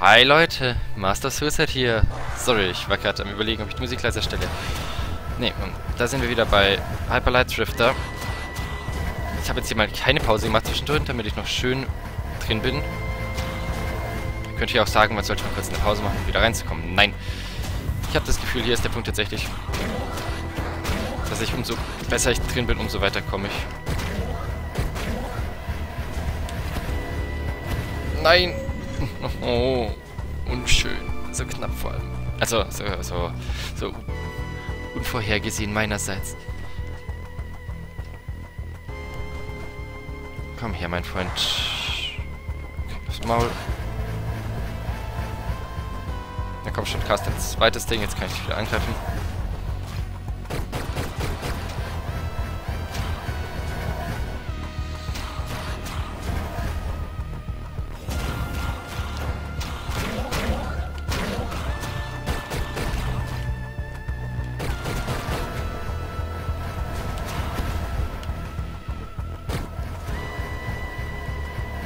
Hi Leute, Master Suicide hier. Sorry, ich war gerade am überlegen, ob ich die Musik leiser stelle. Ne, da sind wir wieder bei Hyperlight Drifter. Ich habe jetzt hier mal keine Pause gemacht zwischendrin, damit ich noch schön drin bin. Könnte ich auch sagen, man sollte mal kurz eine Pause machen, um wieder reinzukommen. Nein. Ich habe das Gefühl, hier ist der Punkt tatsächlich, dass ich umso besser ich drin bin, umso weiter komme ich. Nein! Oh, unschön. So knapp vor allem. Also, so, so, so unvorhergesehen meinerseits. Komm her, mein Freund. Das Maul. Na komm schon, cast ein zweites Ding. Jetzt kann ich dich wieder angreifen.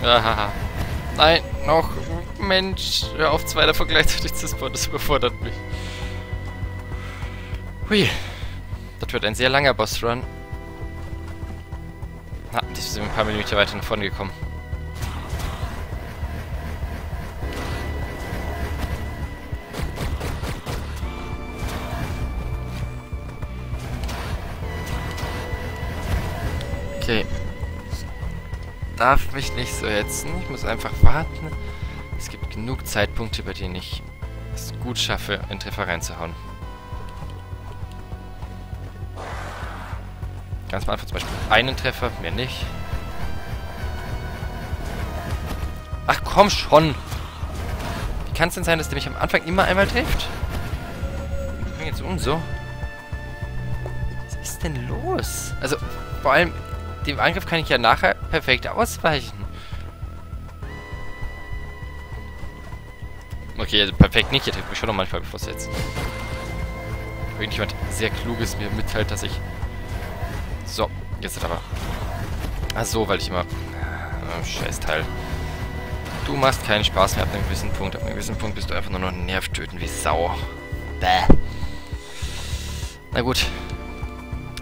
Ahaha. Nein, noch. Mensch, hör auf, zwei davon gleichzeitig zu spawnen. Das überfordert mich. Hui. Das wird ein sehr langer Bossrun. Na, die sind ein paar Minuten weiter nach vorne gekommen. Darf mich nicht so hetzen. Ich muss einfach warten. Es gibt genug Zeitpunkte, bei denen ich es gut schaffe, einen Treffer reinzuhauen. Ganz am Anfang zum Beispiel einen Treffer, mehr nicht. Ach komm schon! Wie kann es denn sein, dass der mich am Anfang immer einmal trifft? Ich bin jetzt um so. Was ist denn los? Also, vor allem, dem Angriff kann ich ja nachher perfekt ausweichen. Okay, also perfekt nicht. Er trifft mich schon noch manchmal, es jetzt irgendjemand sehr Kluges mir mitteilt, dass ich... So, jetzt hat aber... Ach so, weil ich immer... Oh, scheiß Teil. Du machst keinen Spaß mehr ab einem gewissen Punkt. Ab einem gewissen Punkt bist du einfach nur noch nervtöten wie Sau. Bäh. Na gut.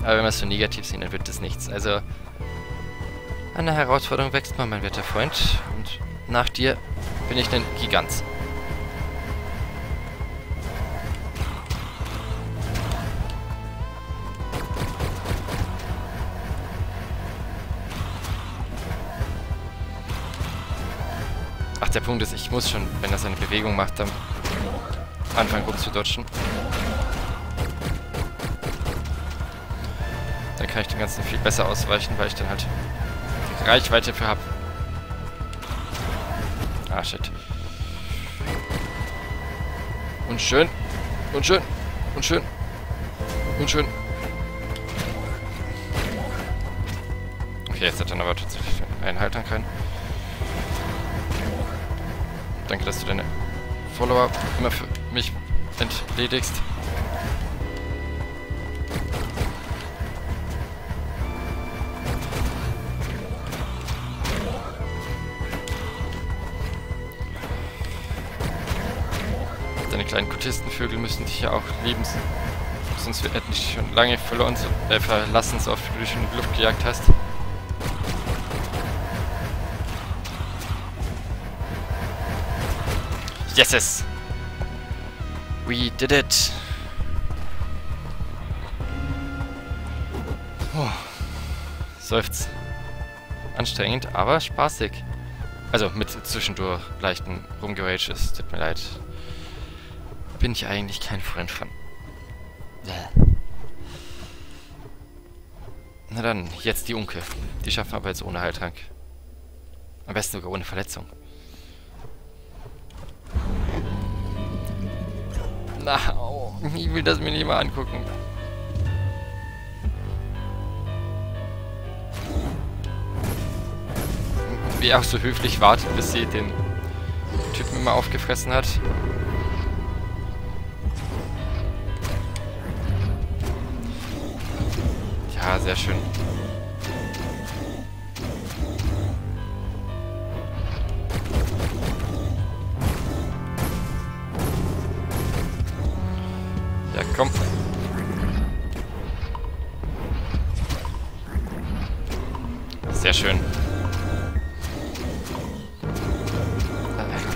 Aber wenn wir es so negativ sehen, dann wird das nichts. Also, an der Herausforderung wächst man, mein werter Freund. Und nach dir bin ich ein Gigant. Ach, der Punkt ist, ich muss schon, wenn er seine Bewegung macht, dann anfangen rumzudodgen. Dann kann ich dem Ganzen viel besser ausweichen, weil ich dann halt Reichweite für habe. Ah, shit. Und schön. Und schön. Und schön. Und schön. Okay, jetzt hat er aber tatsächlich einen Haltern keinen. Danke, dass du deine Follower immer für mich entledigst. Kleinen Kultistenvögel müssen dich ja auch lieben. Sonst hätten dich schon lange verloren, äh, verlassen, so oft du schon in die Luft gejagt hast. Yeses! We did it! Oh. Seufzt. Anstrengend, aber spaßig. Also mit zwischendurch leichten Rumgerages. Tut mir leid bin ich eigentlich kein Freund von. Na dann, jetzt die Unke. Die schaffen wir aber jetzt ohne Heiltrank. Am besten sogar ohne Verletzung. Na, oh, ich will das mir nicht mal angucken. Wie auch so höflich wartet, bis sie den Typen immer aufgefressen hat. sehr schön. Ja, komm. Sehr schön.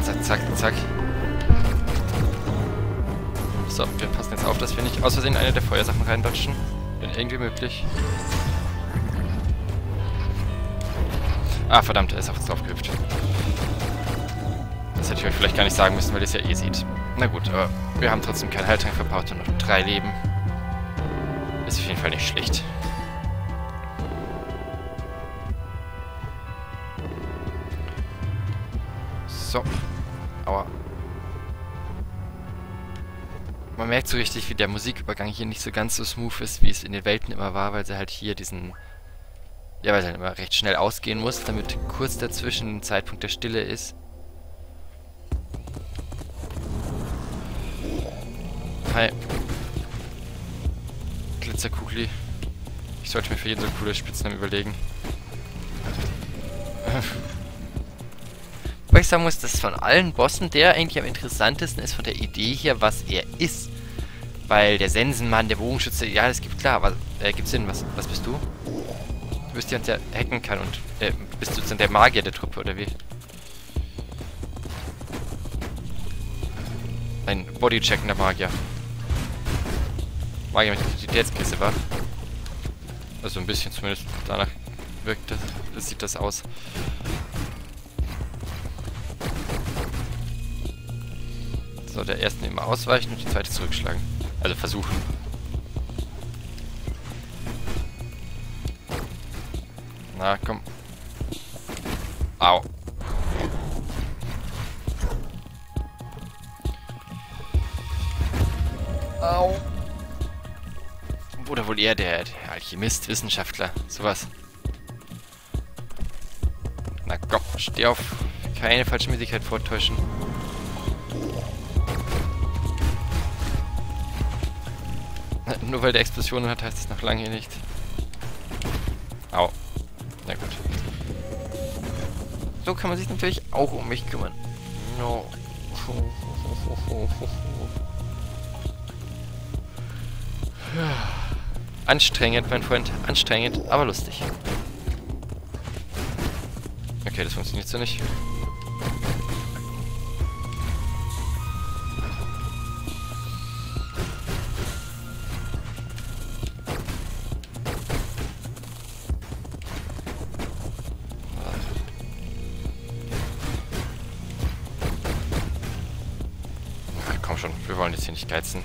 Zack, zack, zack. So, wir passen jetzt auf, dass wir nicht aus Versehen eine der Feuersachen reinbatschen. Irgendwie möglich. Ah, verdammt, er ist auf uns drauf gehüpft. Das hätte ich euch vielleicht gar nicht sagen müssen, weil ihr es ja eh seht. Na gut, aber wir haben trotzdem keinen Heiltrank verbraucht und noch drei Leben. Ist auf jeden Fall nicht schlecht. So. Aua. Man merkt so richtig, wie der Musikübergang hier nicht so ganz so smooth ist, wie es in den Welten immer war, weil sie halt hier diesen... Ja, weil sie halt immer recht schnell ausgehen muss, damit kurz dazwischen ein Zeitpunkt der Stille ist. Hi. Glitzerkugli. Ich sollte mir für jeden so coole Spitznamen überlegen. Wobei ich sagen muss, dass von allen Bossen der eigentlich am interessantesten ist von der Idee hier, was er ist. Weil der Sensenmann, der Bogenschütze, ja, das gibt klar, was äh, gibt Sinn. Was, was bist du? Du bist jemand, der hacken kann und äh, bist du sozusagen der Magier der Truppe, oder wie? Ein bodycheckender Magier. Magier mit Identitätskiste war. Also ein bisschen zumindest danach wirkt das sieht das aus. So, der ersten immer ausweichen und die zweite zurückschlagen. Also versuchen. Na, komm. Au. Au. Oder wohl eher der, der Alchemist, Wissenschaftler. Sowas. Na komm, steh auf. Keine falsche Möglichkeit vortäuschen. Nur weil der Explosionen hat, heißt es noch lange nicht. Au. Na gut. So kann man sich natürlich auch um mich kümmern. No. Anstrengend, mein Freund. Anstrengend, aber lustig. Okay, das funktioniert so nicht. Wollen jetzt hier nicht geizen.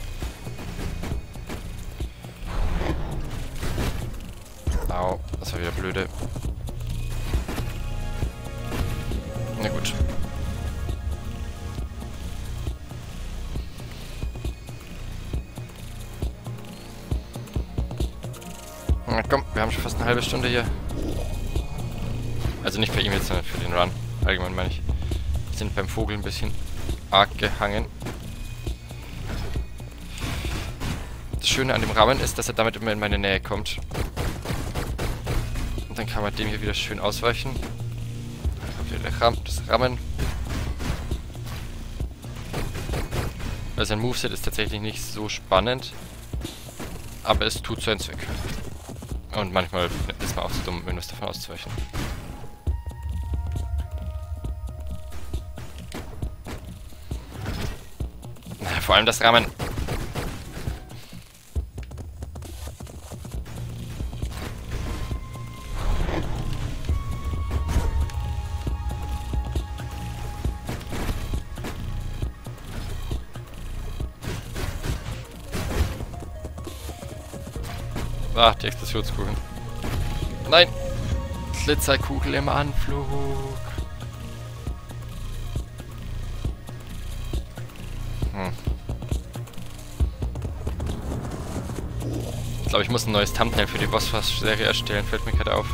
Au, das war wieder blöde. Na gut. Na komm, wir haben schon fast eine halbe Stunde hier. Also nicht für ihn jetzt, sondern für den Run. Allgemein meine ich. Wir sind beim Vogel ein bisschen arg gehangen. Schöne an dem Rahmen ist, dass er damit immer in meine Nähe kommt. Und dann kann man dem hier wieder schön ausweichen. Ram das Rammen. Weil sein Moveset ist tatsächlich nicht so spannend. Aber es tut seinen Zweck. Und manchmal ist man auch zu dumm, irgendwas davon auszuweichen. Vor allem das Rammen. Ach, die Explosionskugeln. Nein! Glitzerkugel im Anflug. Hm. Ich glaube, ich muss ein neues Thumbnail für die Bossfass-Serie erstellen, fällt mir gerade auf.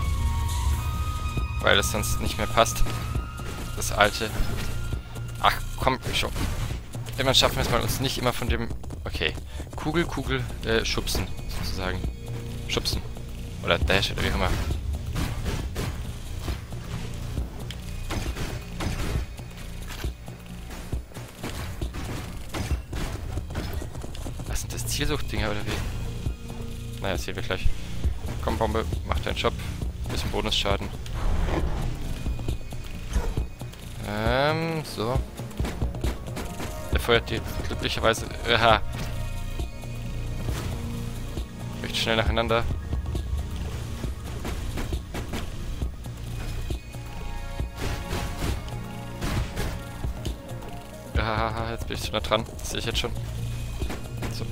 Weil das sonst nicht mehr passt. Das alte. Ach, komm, schon. Irgendwann schaffen wir es mal, uns nicht immer von dem... Okay. Kugel, Kugel, äh, schubsen, sozusagen schubsen. Oder dash oder wie auch immer. Was sind das Zielsuchtdinger oder wie? Naja, das sehen wir gleich. Komm, Bombe, mach deinen Job. Bisschen Bonusschaden. Ähm, so. Der feuert die glücklicherweise. Äh, Aha. Schnell nacheinander. Hahaha, jetzt bin ich schon da dran. Das sehe ich jetzt schon. So.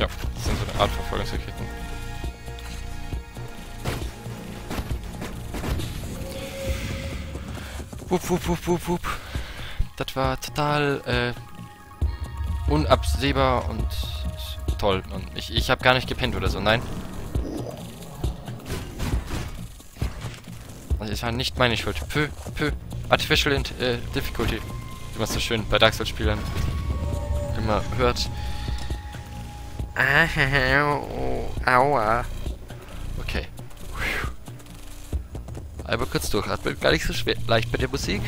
Ja, das sind so eine Art Verfolgungsraketen. Wupp, wupp, wupp, wupp, wupp. Das war total äh, unabsehbar und toll. Und ich, ich habe gar nicht gepennt oder so, nein. Also es war nicht meine Schuld. Pö, pö. Artificial äh, Difficulty. Wie man so schön bei Dark Souls Spielern immer hört. Aua. Okay. Aber kurz durchatmen. Gar nicht so schwer. Leicht bei der Musik.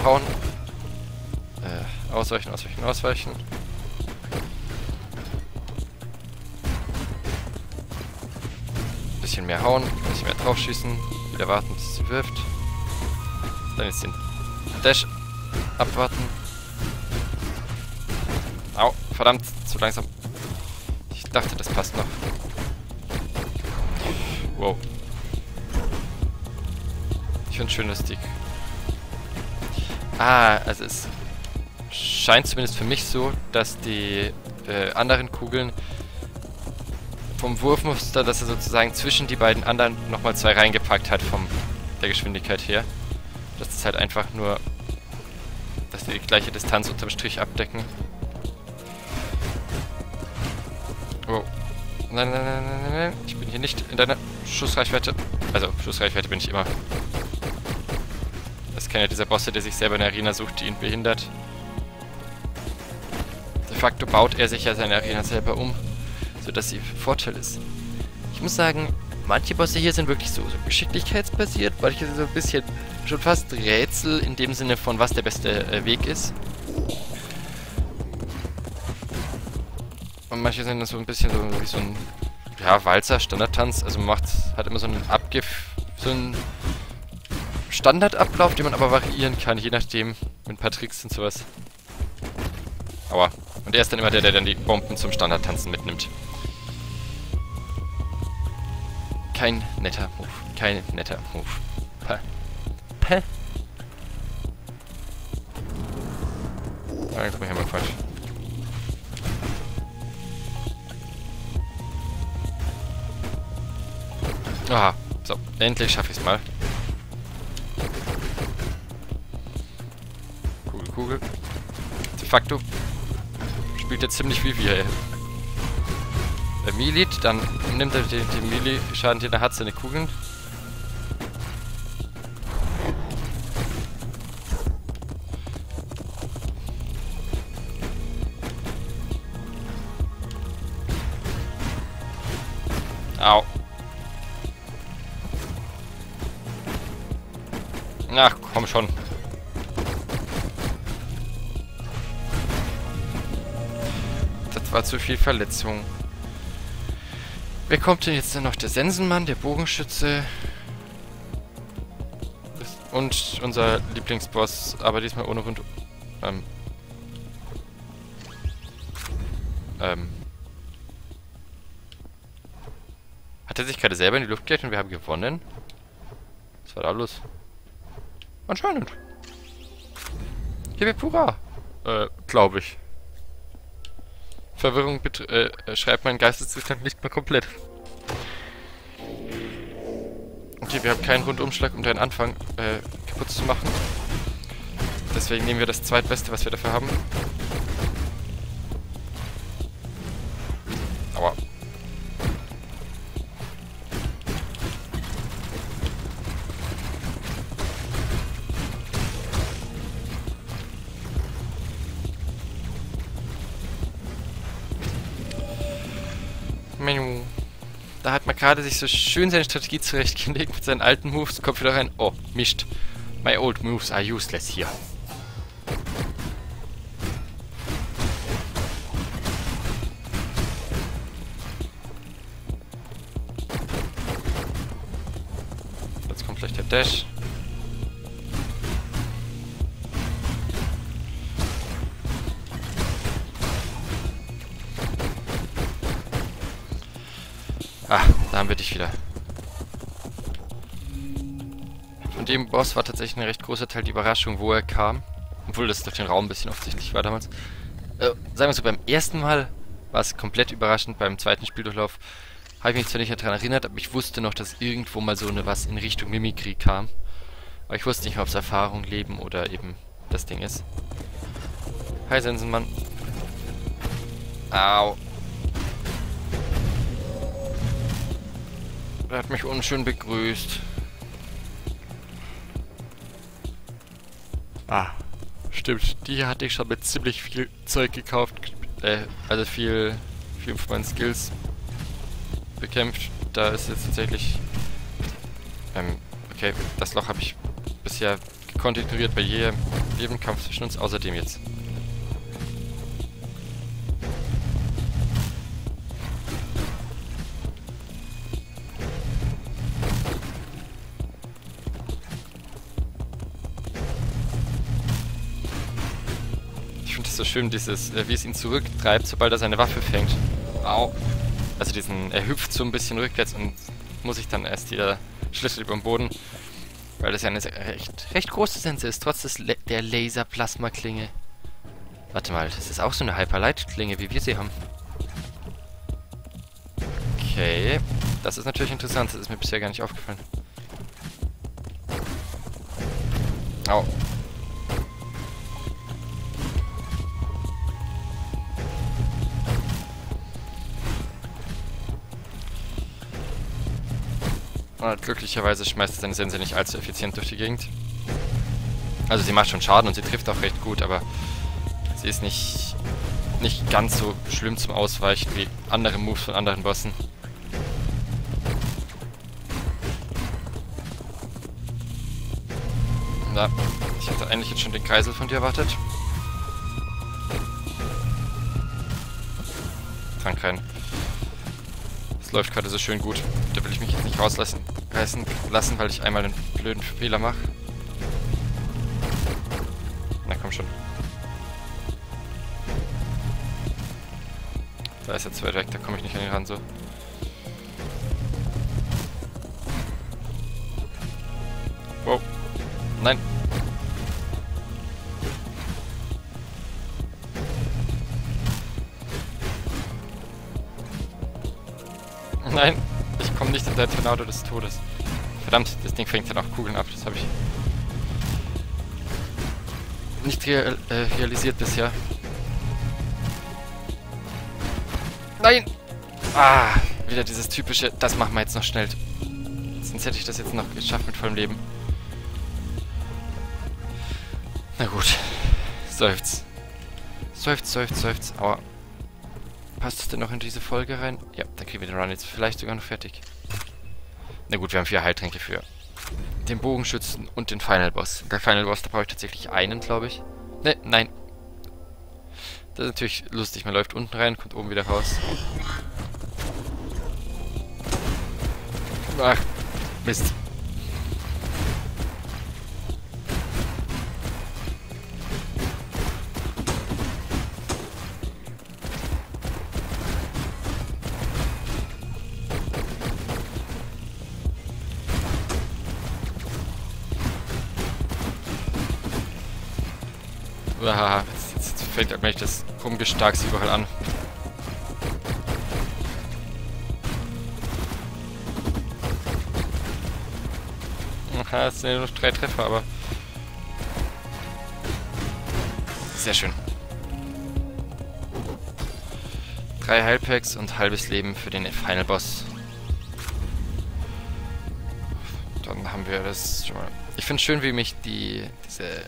Mal hauen. Äh, ausweichen, ausweichen, ausweichen. Bisschen mehr hauen, bisschen mehr draufschießen. Wieder warten, bis sie wirft. Dann jetzt den Dash abwarten. Au, verdammt, zu langsam. Ich dachte, das passt noch. Wow. Ich finde schön, dass die... Ah, also es scheint zumindest für mich so, dass die äh, anderen Kugeln vom Wurfmuster, dass er sozusagen zwischen die beiden anderen nochmal zwei reingepackt hat vom der Geschwindigkeit her. Das ist halt einfach nur, dass die, die gleiche Distanz unterm Strich abdecken. Oh. Nein, nein, nein, nein, nein. Ich bin hier nicht in deiner Schussreichweite. Also, Schussreichweite bin ich immer. Das ist keiner dieser Bosse, der sich selber eine Arena sucht, die ihn behindert. De facto baut er sich ja seine Arena selber um, sodass sie Vorteil ist. Ich muss sagen, manche Bosse hier sind wirklich so, so geschicklichkeitsbasiert, manche sind so ein bisschen schon fast Rätsel in dem Sinne von, was der beste äh, Weg ist. Und manche sind so ein bisschen so wie so ein ja, Walzer, Standardtanz. Also macht, hat immer so einen Abgif, so einen Standardablauf, den man aber variieren kann, je nachdem, mit ein paar Tricks und sowas. Aua. Und er ist dann immer der, der dann die Bomben zum Standardtanzen mitnimmt. Kein netter Move. Kein netter Move. Päh. Päh. Ah, guck mal hier mal falsch. Aha, so, endlich schaffe ich es mal. Kugel. De facto spielt er ziemlich wie wir. Der Milit, dann nimmt er den, den Melee-Schaden, den er hat, seine Kugeln. Au. Ach, komm schon. War zu viel Verletzung. Wer kommt denn jetzt denn noch? Der Sensenmann, der Bogenschütze. Und unser Lieblingsboss, aber diesmal ohne Rund... Ähm. Ähm. Hat er sich gerade selber in die Luft gelegt und wir haben gewonnen? Was war da los? Anscheinend. Hippe Pura. Äh, glaube ich. Verwirrung äh, schreibt mein Geisteszustand nicht mehr komplett. Okay, wir haben keinen Rundumschlag, um deinen Anfang äh, kaputt zu machen. Deswegen nehmen wir das zweitbeste, was wir dafür haben. gerade sich so schön seine Strategie zurechtgelegt mit seinen alten Moves, kommt wieder rein. Oh, mischt. My old moves are useless here. Jetzt kommt vielleicht der Dash. Haben wir dich wieder. Von dem Boss war tatsächlich ein recht großer Teil die Überraschung, wo er kam. Obwohl das durch den Raum ein bisschen offensichtlich war damals. Äh, sagen wir so, beim ersten Mal war es komplett überraschend. Beim zweiten Spieldurchlauf habe ich mich zwar nicht mehr daran erinnert, aber ich wusste noch, dass irgendwo mal so eine was in Richtung Mimikry kam. Aber ich wusste nicht, ob es Erfahrung, Leben oder eben das Ding ist. Hi Sensenmann. Au. Er hat mich unschön begrüßt. Ah, stimmt. Die hatte ich schon mit ziemlich viel Zeug gekauft. Äh, also viel, viel von meinen Skills bekämpft. Da ist jetzt tatsächlich... Ähm, okay, das Loch habe ich bisher kontinuiert bei jedem, jedem Kampf zwischen uns, außerdem jetzt. So schön, dieses, äh, wie es ihn zurücktreibt, sobald er seine Waffe fängt. Au. Also diesen, er hüpft so ein bisschen rückwärts und muss sich dann erst wieder schlittert über den Boden. Weil das ja eine recht, recht große Sense ist, trotz des, der Laser-Plasma-Klinge. Warte mal, das ist auch so eine Hyperlight-Klinge, wie wir sie haben. Okay, das ist natürlich interessant, das ist mir bisher gar nicht aufgefallen. Au. Und glücklicherweise schmeißt seine Sense nicht allzu effizient durch die Gegend. Also sie macht schon Schaden und sie trifft auch recht gut, aber sie ist nicht, nicht ganz so schlimm zum Ausweichen wie andere Moves von anderen Bossen. Na, ich hatte eigentlich jetzt schon den Kreisel von dir erwartet. Trank rein läuft gerade so schön gut. Da will ich mich jetzt nicht rauslassen reißen lassen, weil ich einmal einen blöden Fehler mache. Na komm schon. Da ist er zu weit weg, da komme ich nicht an ihn ran so. Wow. Nein. Nein, ich komme nicht in der Tornado des Todes. Verdammt, das Ding fängt dann auch Kugeln ab. Das habe ich nicht real, äh, realisiert bisher. Nein! Ah, wieder dieses typische, das machen wir jetzt noch schnell. Sonst hätte ich das jetzt noch geschafft mit vollem Leben. Na gut. Seufz. Seufz, seufz, seufz. Aua. Passt das denn noch in diese Folge rein? Ja, dann kriegen wir den Run jetzt vielleicht sogar noch fertig. Na gut, wir haben vier Heiltränke für den Bogenschützen und den Final Boss. Der Final Boss, da brauche ich tatsächlich einen, glaube ich. Ne, nein. Das ist natürlich lustig. Man läuft unten rein, kommt oben wieder raus. Ach, Mist. Haha, jetzt, jetzt fängt allmählich das Rumgestarks überall an. Aha, es sind ja nur drei Treffer, aber... Sehr schön. Drei Heilpacks und halbes Leben für den Final Boss. Dann haben wir das schon mal... Ich finde es schön, wie mich die diese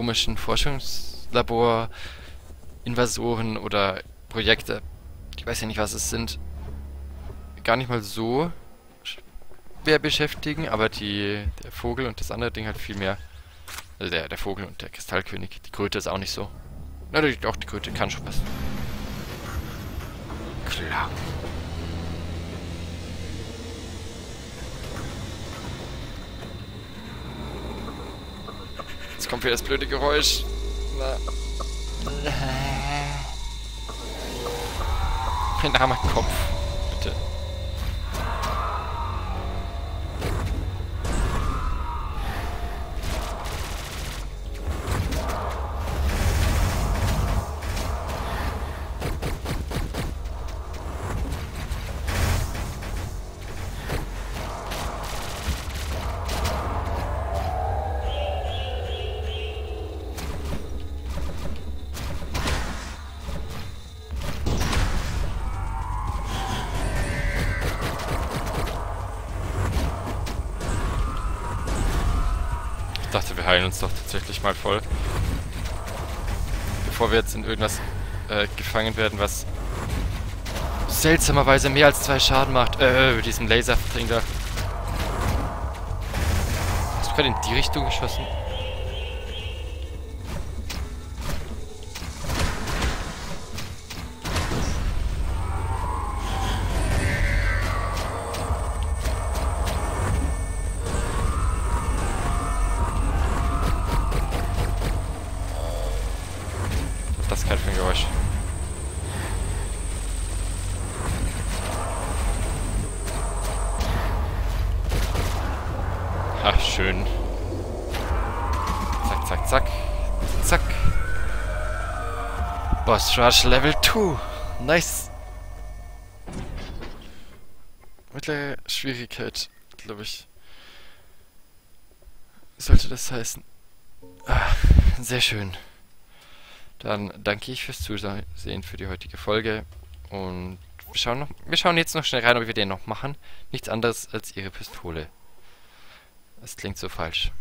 komischen Forschungslabor-Invasoren oder Projekte, ich weiß ja nicht, was es sind, gar nicht mal so schwer beschäftigen, aber die, der Vogel und das andere Ding halt viel mehr. Also der, der Vogel und der Kristallkönig. Die Kröte ist auch nicht so. Natürlich auch die Kröte kann schon was. Klar. Jetzt kommt wieder das blöde Geräusch. Na. Mein armer Kopf. Dachte, wir heilen uns doch tatsächlich mal voll. Bevor wir jetzt in irgendwas äh, gefangen werden, was seltsamerweise mehr als zwei Schaden macht. Äh, mit diesem Laserring da. Hast du gerade in die Richtung geschossen? Boss Rush Level 2. Nice. Mittlere Schwierigkeit, glaube ich. Sollte das heißen. Ah, sehr schön. Dann danke ich fürs Zusehen für die heutige Folge. Und wir schauen, noch, wir schauen jetzt noch schnell rein, ob wir den noch machen. Nichts anderes als ihre Pistole. Das klingt so falsch.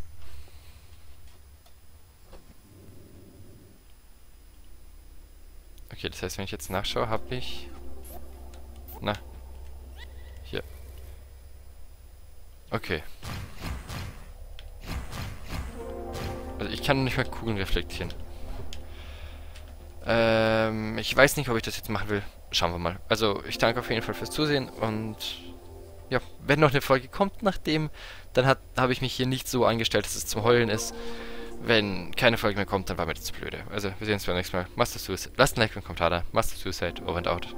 Okay, das heißt, wenn ich jetzt nachschaue, habe ich... Na. Hier. Okay. Also ich kann nicht mal Kugeln reflektieren. Ähm, ich weiß nicht, ob ich das jetzt machen will. Schauen wir mal. Also, ich danke auf jeden Fall fürs Zusehen und ja, wenn noch eine Folge kommt nachdem, dann habe ich mich hier nicht so eingestellt, dass es zum Heulen ist. Wenn keine Folge mehr kommt, dann war mir das zu blöde. Also, wir sehen uns beim nächsten Mal. Master Suicide. Lasst ein Like und einen Kommentar da. Master Suicide, over and out.